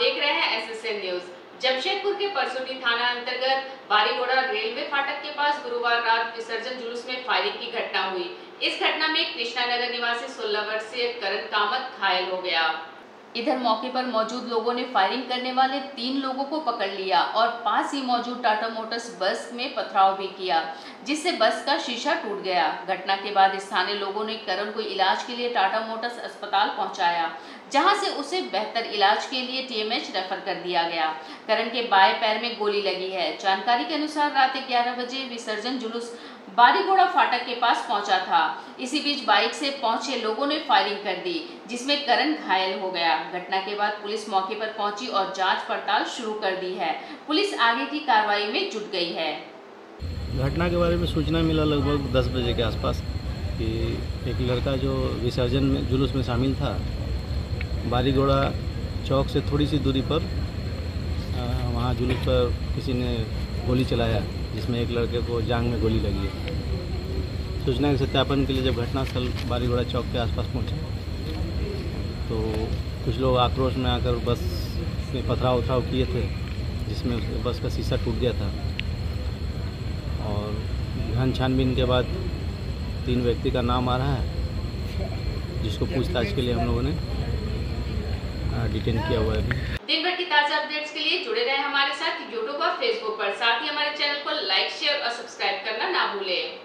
देख रहे हैं एसएसएन न्यूज़ जमशेदपुर के परसुटी थाना अंतर्गत बारीगोड़ा रेलवे फाटक के पास गुरुवार रात विसर्जन जुलूस में फायरिंग की घटना हुई। इस घटना में कृष्णा नगर निवासी 16 वर्षीय करण कामत घायल हो गया। इधर मौके पर मौजूद लोगों ने फायरिंग करने वाले तीन लोगों को पकड़ लिया और पास ही मौजूद टाटा मोटर्स बस में पथराव भी किया, जिससे बस का शीशा टूट गया। घटना के बाद स्थानीय लोगों ने करण को इलाज के लिए टाटा मोटर्स अस्पताल पहुँचाया, जहाँ से उसे बेहतर इलाज के लिए टीएमएच रेफर कर दिया गया। करण के बाएँ पैर में गोली लगी है। जानकारी के अनुसार रात ग्यारह बजे विसर्जन जुलूस बारीगोड़ा फाटक के पास पहुँचा था। इसी बीच बाइक से पहुँचे लोगों ने फायरिंग कर दी, जिसमें करण घायल हो गया। घटना के बाद पुलिस मौके पर पहुँची और जाँच पड़ताल शुरू कर दी है। पुलिस आगे की कार्रवाई में जुट गई है। घटना के बारे में सूचना मिला लगभग 10 बजे के आसपास कि एक लड़का जो विसर्जन में, जुलूस में शामिल था, बारीगोड़ा चौक से थोड़ी सी दूरी पर वहाँ जुलूस पर किसी ने गोली चलाया, जिसमें एक लड़के को जांग में गोली लगी है। सूचना के सत्यापन के लिए जब घटनास्थल बारीगोड़ा चौक के आसपास पहुँचे तो कुछ लोग आक्रोश में आकर बस में पथराव उथराव किए थे, जिसमें बस का शीशा टूट गया था। और गहन छानबीन के बाद तीन व्यक्ति का नाम आ रहा है, जिसको पूछताछ के लिए हम लोगों ने डिटेन किया हुआ है दिन भर की ताज़ा अपडेट्स के लिए जुड़े रहे हमारे साथ यूट्यूब और फेसबुक पर। साथ ही हमारे चैनल को लाइक शेयर और सब्सक्राइब करना ना भूलें।